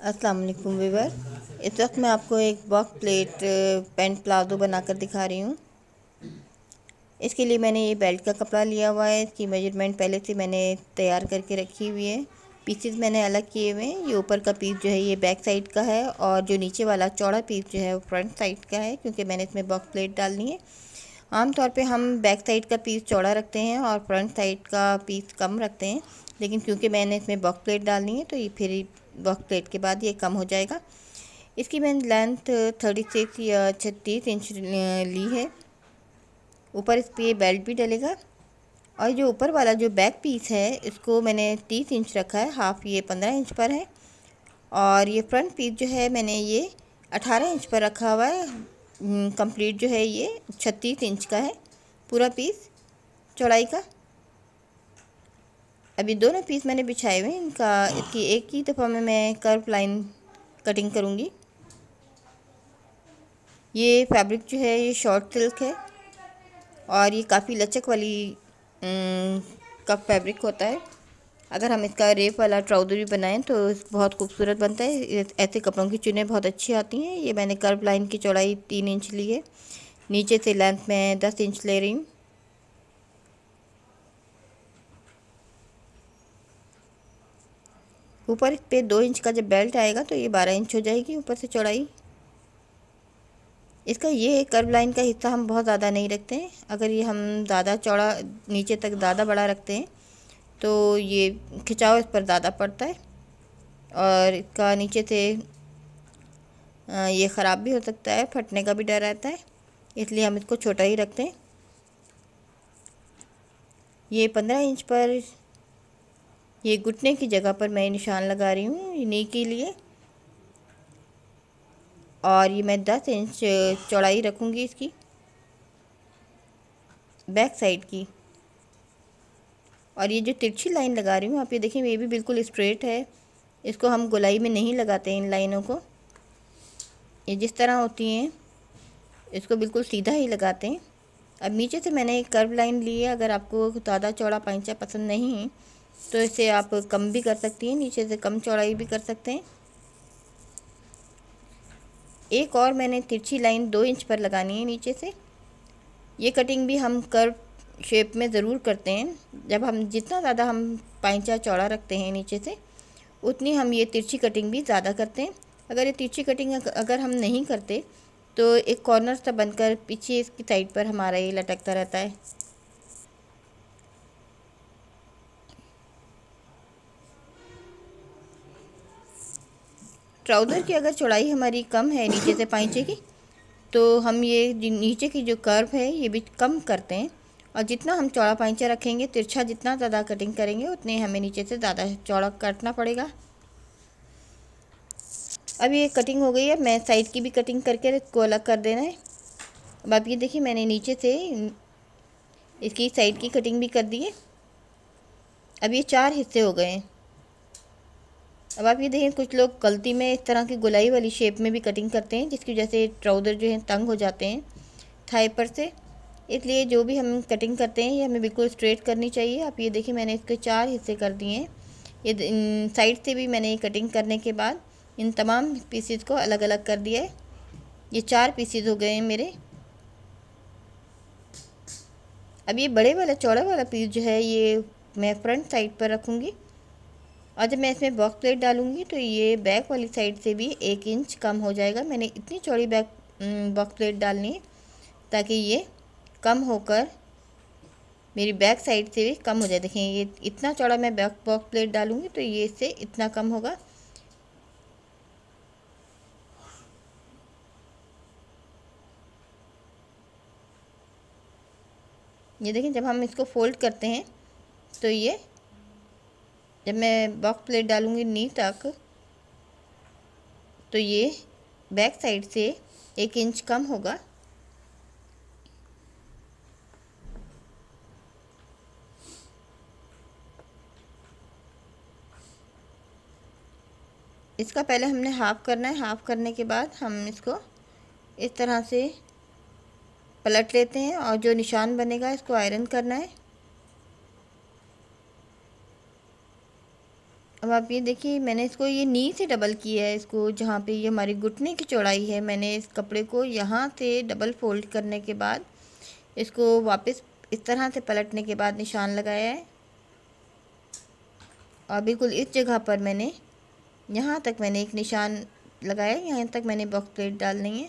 अस्सलाम वालेकुम वीवर इस वक्त मैं आपको एक बॉक्स प्लेट पेंट प्लाजो बनाकर दिखा रही हूँ। इसके लिए मैंने ये बेल्ट का कपड़ा लिया हुआ है। इसकी मेज़रमेंट पहले से मैंने तैयार करके रखी हुई है। पीसेस मैंने अलग किए हुए हैं। ये ऊपर का पीस जो है, ये बैक साइड का है और जो नीचे वाला चौड़ा पीस जो है, वो फ्रंट साइड का है, क्योंकि मैंने इसमें बॉक्स प्लेट डालनी है। आमतौर पे हम बैक साइड का पीस चौड़ा रखते हैं और फ्रंट साइड का पीस कम रखते हैं। लेकिन क्योंकि मैंने इसमें बॉक्स प्लेट डालनी है तो ये फिर बॉक्स प्लेट के बाद ये कम हो जाएगा। इसकी मैंने लेंथ थर्टी सिक्स या छत्तीस इंच ली है। ऊपर इस पर बेल्ट भी डलेगा। और जो ऊपर वाला जो बैक पीस है, इसको मैंने तीस इंच रखा है हाफ़ ये पंद्रह इंच पर है। और ये फ्रंट पीस जो है, मैंने ये अठारह इंच पर रखा हुआ है। कंप्लीट जो है ये छत्तीस इंच का है, पूरा पीस चौड़ाई का। अभी दोनों पीस मैंने बिछाए हुए हैं। इनका इसकी एक ही दफ़ा में मैं कर्व लाइन कटिंग करूँगी। ये फैब्रिक जो है, ये शॉर्ट सिल्क है और ये काफ़ी लचक वाली का फैब्रिक होता है। अगर हम इसका रेप वाला ट्राउज़र भी बनाएँ तो बहुत खूबसूरत बनता है। ऐसे कपड़ों की चुनें, बहुत अच्छी आती हैं। ये मैंने कर्व लाइन की चौड़ाई तीन इंच ली है। नीचे से लेंथ में दस इंच ले रही हूँ। ऊपर इस पे दो इंच का जब बेल्ट आएगा तो ये बारह इंच हो जाएगी ऊपर से चौड़ाई। इसका ये कर्व लाइन का हिस्सा हम बहुत ज़्यादा नहीं रखते हैं। अगर ये हम ज़्यादा चौड़ा, नीचे तक ज़्यादा बड़ा रखते हैं तो ये खिंचाव इस पर ज़्यादा पड़ता है। और इसका नीचे से ये ख़राब भी हो सकता है, फटने का भी डर रहता है, इसलिए हम इसको छोटा ही रखते हैं। ये पंद्रह इंच पर ये घुटने की जगह पर मैं निशान लगा रही हूँ नी के लिए। और ये मैं दस इंच चौड़ाई रखूँगी इसकी, बैक साइड की। और ये जो तिरछी लाइन लगा रही हूँ, आप ये देखें ये भी बिल्कुल स्ट्रेट है। इसको हम गोलाई में नहीं लगाते इन लाइनों को। ये जिस तरह होती हैं, इसको बिल्कुल सीधा ही लगाते हैं। अब नीचे से मैंने एक कर्व लाइन ली है, अगर आपको ज़्यादा चौड़ा पैंचा पसंद नहीं है तो इसे आप कम भी कर सकती हैं, नीचे से कम चौड़ाई भी कर सकते हैं। एक और मैंने तिरछी लाइन दो इंच पर लगानी है नीचे से। ये कटिंग भी हम कर्व शेप में ज़रूर करते हैं। जब हम जितना ज़्यादा हम पैंचा चौड़ा रखते हैं नीचे से, उतनी हम ये तिरछी कटिंग भी ज़्यादा करते हैं। अगर ये तिरछी कटिंग अगर हम नहीं करते तो एक कॉर्नर सा बनकर पीछे इसकी साइड पर हमारा ये लटकता रहता है। ट्राउज़र की अगर चौड़ाई हमारी कम है नीचे से पैंचे की तो हम ये नीचे की जो कर्व है, ये भी कम करते हैं। और जितना हम चौड़ा पैंचा रखेंगे, तिरछा जितना ज़्यादा कटिंग करेंगे, उतने हमें नीचे से ज़्यादा चौड़ा काटना पड़ेगा। अब ये कटिंग हो गई है, मैं साइड की भी कटिंग करके इसको अलग कर देना है। अब आप ये देखिए, मैंने नीचे से इसकी साइड की कटिंग भी कर दी है। अब ये चार हिस्से हो गए हैं। अब आप ये देखें, कुछ लोग गलती में इस तरह की गुलाई वाली शेप में भी कटिंग करते हैं, जिसकी वजह से ट्राउज़र जो है तंग हो जाते हैं थाई पर से। इसलिए जो भी हम कटिंग करते हैं, ये हमें बिल्कुल स्ट्रेट करनी चाहिए। आप ये देखिए, मैंने इसके चार हिस्से कर दिए हैं। ये साइड से भी मैंने ये कटिंग करने के बाद इन तमाम पीसीज को अलग अलग कर दिया है। ये चार पीसीज हो गए हैं मेरे। अब ये बड़े वाला, चौड़ा वाला पीस जो है, ये मैं फ्रंट साइड पर रखूँगी। और जब मैं इसमें बॉक्स प्लेट डालूँगी तो ये बैक वाली साइड से भी एक इंच कम हो जाएगा। मैंने इतनी चौड़ी बैक बॉक्स प्लेट डालनी है ताकि ये कम होकर मेरी बैक साइड से भी कम हो जाए। देखें ये इतना चौड़ा मैं बैक बॉक्स प्लेट डालूँगी तो ये इससे इतना कम होगा। ये देखें जब हम इसको फोल्ड करते हैं तो ये जब मैं बॉक्स प्लेट डालूँगी नी तक तो ये बैक साइड से एक इंच कम होगा। इसका पहले हमने हाफ़ करना है। हाफ़ करने के बाद हम इसको इस तरह से पलट लेते हैं और जो निशान बनेगा इसको आयरन करना है। अब आप ये देखिए, मैंने इसको, ये नी से डबल किया है इसको, जहाँ पे ये हमारी घुटने की चौड़ाई है। मैंने इस कपड़े को यहाँ से डबल फोल्ड करने के बाद इसको वापस इस तरह से पलटने के बाद निशान लगाया है। और बिल्कुल इस जगह पर मैंने, यहाँ तक मैंने एक निशान लगाया यहाँ तक मैंने बॉक्स प्लेट डालनी है।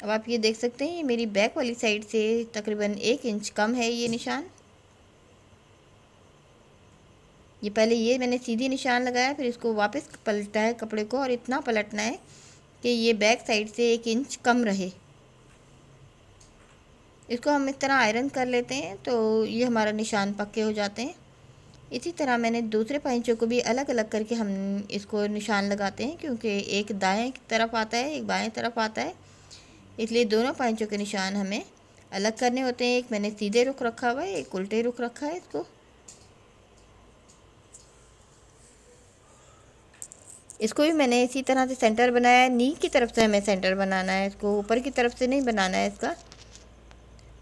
अब आप ये देख सकते हैं, ये मेरी बैक वाली साइड से तकरीबन एक इंच कम है ये निशान। ये पहले ये मैंने सीधी निशान लगाया, फिर इसको वापस पलटा है कपड़े को और इतना पलटना है कि ये बैक साइड से एक इंच कम रहे। इसको हम इस तरह आयरन कर लेते हैं तो ये हमारा निशान पक्के हो जाते हैं। इसी तरह मैंने दूसरे पैंचों को भी अलग अलग करके हम इसको निशान लगाते हैं, क्योंकि एक दाएँ तरफ़ आता है, एक बाएँ तरफ़ आता है। इसलिए दोनों पैंचों के निशान हमें अलग करने होते हैं, एक मैंने सीधे रुख रखा हुआ है, एक उल्टे रुख रखा है इसको। इसको भी मैंने इसी तरह से सेंटर बनाया है। नी की तरफ़ से हमें सेंटर बनाना है इसको, ऊपर की तरफ़ से नहीं बनाना है इसका।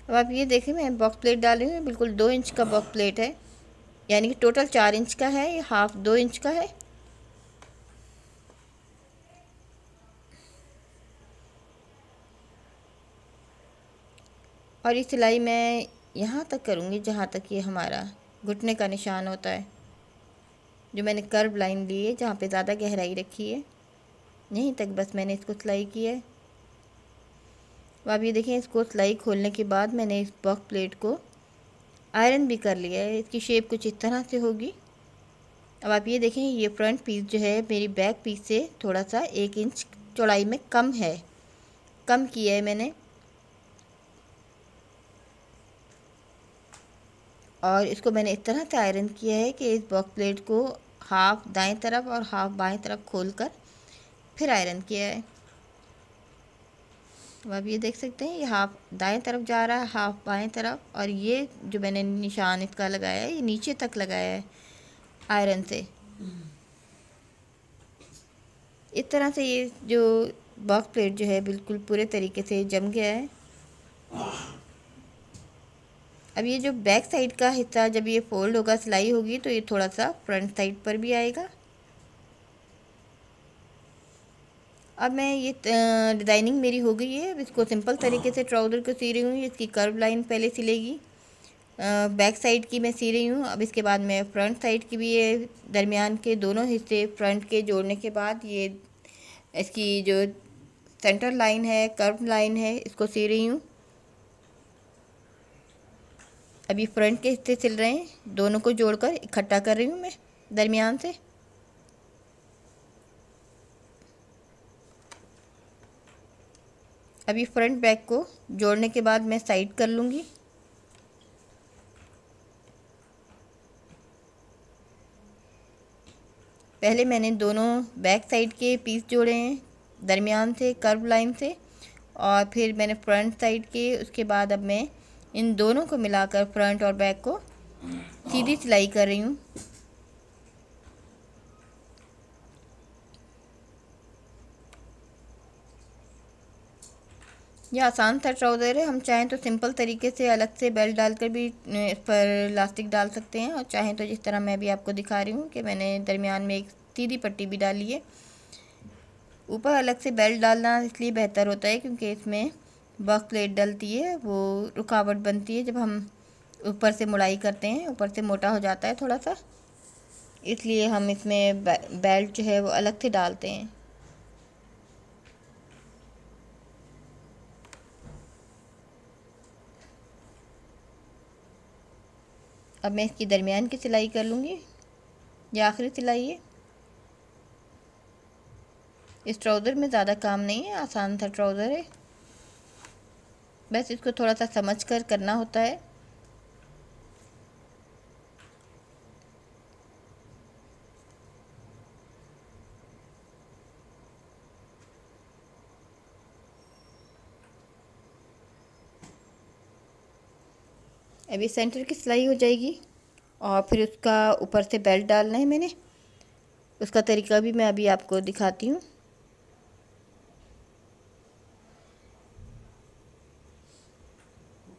अब आप ये देखें, मैं बॉक्स प्लेट डाल रही हूँ बिल्कुल दो इंच का बॉक्स प्लेट है। यानी कि टोटल चार इंच का है, ये हाफ़ दो इंच का है। और ये सिलाई मैं यहाँ तक करूँगी, जहाँ तक ये हमारा घुटने का निशान होता है। जो मैंने कर्व लाइन ली है, जहाँ पे ज़्यादा गहराई रखी है। यहीं तक बस मैंने इसको सिलाई की है। अब ये देखें, इसको सिलाई खोलने के बाद मैंने इस बॉक्स प्लेट को आयरन भी कर लिया है। इसकी शेप कुछ इस तरह से होगी। अब आप ये देखें, ये फ्रंट पीस जो है, मेरी बैक पीस से थोड़ा सा एक इंच चौड़ाई में कम है। कम किया है मैंने। और इसको मैंने इस तरह से आयरन किया है कि इस बॉक्स प्लेट को हाफ़ दाएँ तरफ़ और हाफ़ बाएँ तरफ़ खोलकर फिर आयरन किया है। अब आप ये देख सकते हैं, ये हाफ़ दाएँ तरफ़ जा रहा है हाफ़ बाएँ तरफ़ और ये जो मैंने निशान इसका लगाया है, ये नीचे तक लगाया है आयरन से। इस तरह से ये जो बॉक्स प्लेट जो है, बिल्कुल पूरे तरीके से जम गया है। अब ये जो बैक साइड का हिस्सा जब ये फोल्ड होगा, सिलाई होगी तो ये थोड़ा सा फ्रंट साइड पर भी आएगा। अब मैं ये डिज़ाइनिंग मेरी हो गई है। अब इसको सिंपल तरीके से ट्राउज़र को सी रही हूँ। इसकी कर्व लाइन पहले सिलेगी। बैक साइड की मैं सी रही हूँ। अब इसके बाद मैं फ्रंट साइड की भी ये दरमियान के दोनों हिस्से फ्रंट के जोड़ने के बाद ये इसकी जो सेंटर लाइन है कर्व लाइन है, इसको सी रही हूँ। अभी फ्रंट के हिस्से सिल रहे हैं। दोनों को जोड़कर इकट्ठा कर रही हूँ मैं, दरमियान से। अभी फ्रंट बैक को जोड़ने के बाद मैं साइड कर लूँगी। पहले मैंने दोनों बैक साइड के पीस जोड़े हैं, दरमियान से कर्व लाइन से, और फिर मैंने फ्रंट साइड के, उसके बाद अब मैं इन दोनों को मिलाकर फ्रंट और बैक को सीधी सिलाई कर रही हूँ। यह आसान सा ट्राउज़र है। हम चाहें तो सिंपल तरीके से अलग से बेल्ट डालकर भी इस पर इलास्टिक डाल सकते हैं और चाहें तो जिस तरह मैं भी आपको दिखा रही हूँ कि मैंने दरमियान में एक सीधी पट्टी भी डाली है। ऊपर अलग से बेल्ट डालना इसलिए बेहतर होता है क्योंकि इसमें बक प्लेट डलती है, वो रुकावट बनती है जब हम ऊपर से मुड़ाई करते हैं, ऊपर से मोटा हो जाता है थोड़ा सा। इसलिए हम इसमें बेल्ट जो है वो अलग से डालते हैं। अब मैं इसकी दरमियान की सिलाई कर लूँगी, या आखिरी सिलाई है। इस ट्राउज़र में ज़्यादा काम नहीं है, आसान सा ट्राउज़र है। बस इसको थोड़ा सा समझ कर करना होता है। अभी सेंटर की सिलाई हो जाएगी और फिर उसका ऊपर से बेल्ट डालना है मैंने। उसका तरीका भी मैं अभी आपको दिखाती हूँ।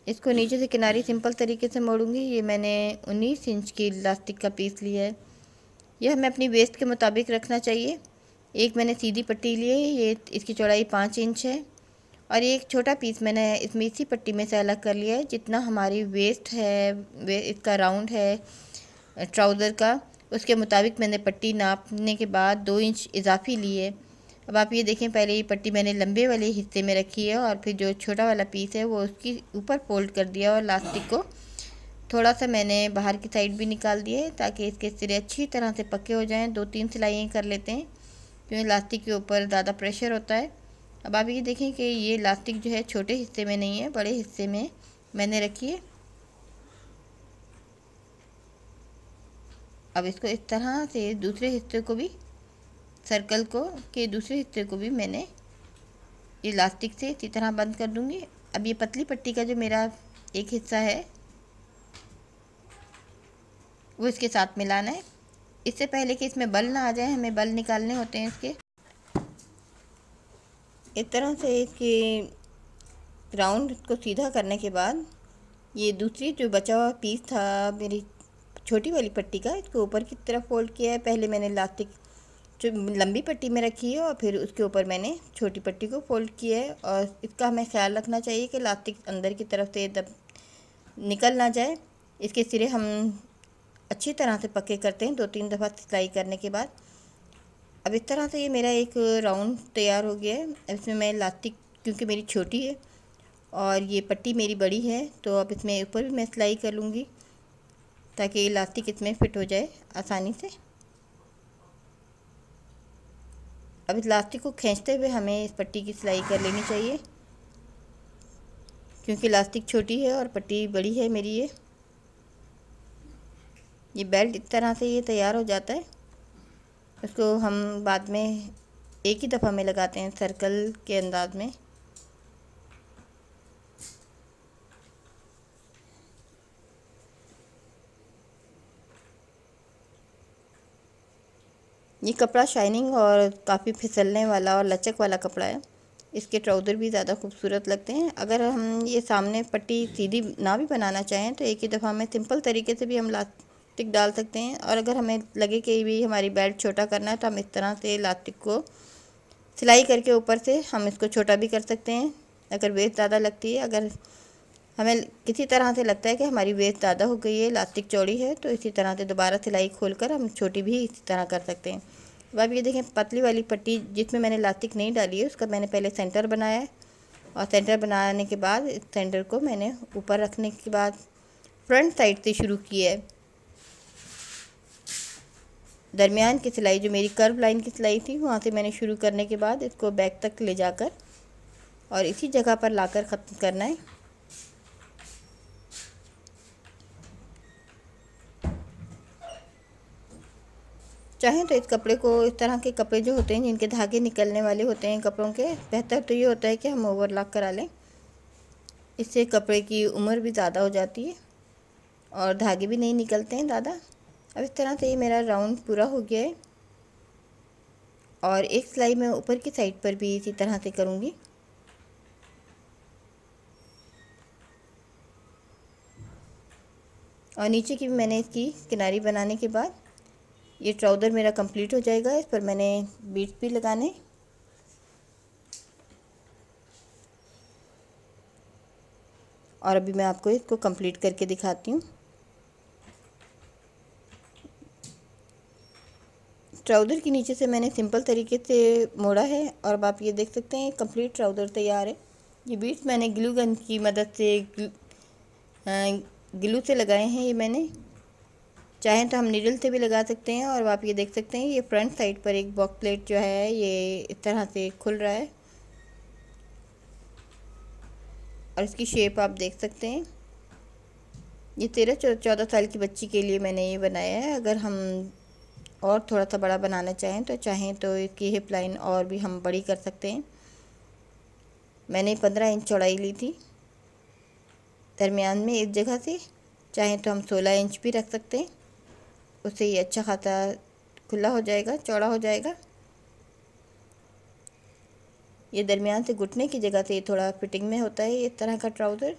इसको नीचे से किनारी सिंपल तरीके से मोड़ूँगी। ये मैंने 19 इंच की इलास्टिक का पीस लिया है। यह हमें अपनी वेस्ट के मुताबिक रखना चाहिए। एक मैंने सीधी पट्टी ली है, ये इसकी चौड़ाई पाँच इंच है। और एक छोटा पीस मैंने इसमें इसी पट्टी में से अलग कर लिया है, जितना हमारी वेस्ट है, वे इसका राउंड है ट्राउज़र का। उसके मुताबिक मैंने पट्टी नापने के बाद दो इंच इजाफी ली है। अब आप ये देखें, पहले ये पट्टी मैंने लंबे वाले हिस्से में रखी है और फिर जो छोटा वाला पीस है वो उसकी ऊपर फोल्ड कर दिया और लास्टिक को थोड़ा सा मैंने बाहर की साइड भी निकाल दिए ताकि इसके सिरे अच्छी तरह से पक्के हो जाएँ। दो तीन सिलाइयाँ कर लेते हैं, क्योंकि लास्टिक के ऊपर ज़्यादा प्रेशर होता है। अब आप ये देखें कि ये लास्टिक जो है छोटे हिस्से में नहीं है, बड़े हिस्से में मैंने रखी है। अब इसको इस तरह से दूसरे हिस्से को भी सर्कल को के दूसरे हिस्से को भी मैंने इलास्टिक से इसी तरह बंद कर दूँगी। अब ये पतली पट्टी का जो मेरा एक हिस्सा है, वो इसके साथ मिलाना है। इससे पहले कि इसमें बल ना आ जाए, हमें बल निकालने होते हैं इसके। इस तरह से इसके राउंड को सीधा करने के बाद, ये दूसरी जो बचा हुआ पीस था, मेरी छोटी वाली पट्टी का, इसको ऊपर की तरफ़ फोल्ड किया है। पहले मैंने लास्टिक जो लंबी पट्टी में रखी है और फिर उसके ऊपर मैंने छोटी पट्टी को फोल्ड किया है और इसका हमें ख्याल रखना चाहिए कि लास्टिक अंदर की तरफ़ से दब निकल ना जाए। इसके सिरे हम अच्छी तरह से पक्के करते हैं दो तीन दफ़ा सिलाई करने के बाद। अब इस तरह से ये मेरा एक राउंड तैयार हो गया है। इसमें मैं लास्टिक क्योंकि मेरी छोटी है और ये पट्टी मेरी बड़ी है तो अब इसमें ऊपर भी मैं सिलाई कर लूँगी ताकि इलास्टिक इसमें फ़िट हो जाए आसानी से। अब इस इलास्टिक को खींचते हुए हमें इस पट्टी की सिलाई कर लेनी चाहिए। क्योंकि इलास्टिक छोटी है और पट्टी बड़ी है मेरी ये। ये बेल्ट इस तरह से ये तैयार हो जाता है। उसको हम बाद में एक ही दफ़ा में लगाते हैं, सर्कल के अंदाज में। ये कपड़ा शाइनिंग और काफ़ी फिसलने वाला और लचक वाला कपड़ा है। इसके ट्राउज़र भी ज़्यादा खूबसूरत लगते हैं। अगर हम ये सामने पट्टी सीधी ना भी बनाना चाहें तो एक ही दफ़ा में सिंपल तरीके से भी हम लास्टिक डाल सकते हैं। और अगर हमें लगे कि भी हमारी बेल्ट छोटा करना है तो हम इस तरह से लास्टिक को सिलाई करके ऊपर से हम इसको छोटा भी कर सकते हैं। अगर वेस्ट ज़्यादा लगती है, अगर हमें किसी तरह से लगता है कि हमारी वेस्ट ज़्यादा हो गई है इलास्टिक चौड़ी है तो इसी तरह से दोबारा सिलाई खोलकर हम छोटी भी इसी तरह कर सकते हैं। अब आप ये देखें, पतली वाली पट्टी जिसमें मैंने इलास्टिक नहीं डाली है, उसका मैंने पहले सेंटर बनाया है और सेंटर बनाने के बाद इस सेंटर को मैंने ऊपर रखने के बाद फ्रंट साइड से शुरू किया है। दरमियान की सिलाई, जो मेरी कर्व लाइन की सिलाई थी, वहाँ से मैंने शुरू करने के बाद इसको बैक तक ले जाकर और इसी जगह पर लाकर ख़त्म करना है। चाहें तो इस कपड़े को, इस तरह के कपड़े जो होते हैं, जिनके धागे निकलने वाले होते हैं कपड़ों के, बेहतर तो ये होता है कि हम ओवरलॉक करा लें। इससे कपड़े की उम्र भी ज़्यादा हो जाती है और धागे भी नहीं निकलते हैं ज़्यादा। अब इस तरह से ये मेरा राउंड पूरा हो गया है और एक सिलाई मैं ऊपर की साइड पर भी इसी तरह से करूँगी। और नीचे की भी मैंने इसकी किनारी बनाने के बाद ये ट्राउज़र मेरा कंप्लीट हो जाएगा, इस पर मैंने बीट्स भी लगाने। और अभी मैं आपको इसको कंप्लीट करके दिखाती हूँ। ट्राउज़र के नीचे से मैंने सिंपल तरीके से मोड़ा है, और अब आप ये देख सकते हैं, कंप्लीट ट्राउज़र तैयार है। ये बीट्स मैंने ग्लू गन की मदद से ग्लू से लगाए हैं ये मैंने। चाहें तो हम नीडल से भी लगा सकते हैं और आप ये देख सकते हैं, ये फ्रंट साइड पर एक बॉक्स प्लेट जो है, ये इस तरह से खुल रहा है। और इसकी शेप आप देख सकते हैं। ये तेरह चौदह साल की बच्ची के लिए मैंने ये बनाया है। अगर हम और थोड़ा सा बड़ा बनाना चाहें तो चाहें तो इसकी हिप लाइन और भी हम बड़ी कर सकते हैं। मैंने पंद्रह इंच चौड़ाई ली थी। दरमियान में इस जगह से, चाहें तो हम सोलह इंच भी रख सकते हैं। उससे ये अच्छा खासा खुला हो जाएगा, चौड़ा हो जाएगा। ये दरमियान से घुटने की जगह से ये थोड़ा फिटिंग में होता है इस तरह का ट्राउज़र।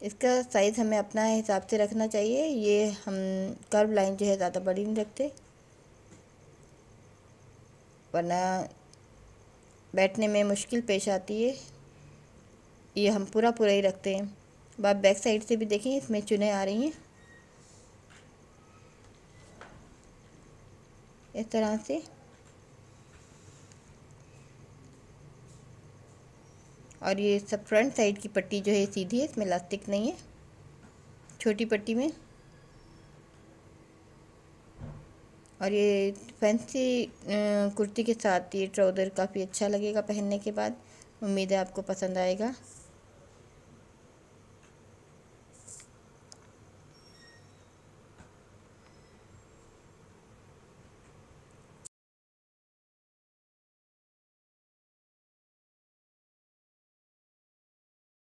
इसका साइज़ हमें अपना हिसाब से रखना चाहिए, ये हम कर्व लाइन जो है ज़्यादा बड़ी नहीं रखते। वरना बैठने में मुश्किल पेश आती है। ये हम पूरा पूरा ही रखते हैं। अब आप बैक साइड से भी देखें, इसमें चुने आ रही हैं। इस तरह से। और ये सब फ्रंट साइड की पट्टी जो है सीधी है, इसमें इलास्टिक नहीं है। छोटी पट्टी में। और ये फैंसी कुर्ती के साथ ये ट्राउज़र काफ़ी अच्छा लगेगा पहनने के बाद। उम्मीद है आपको पसंद आएगा।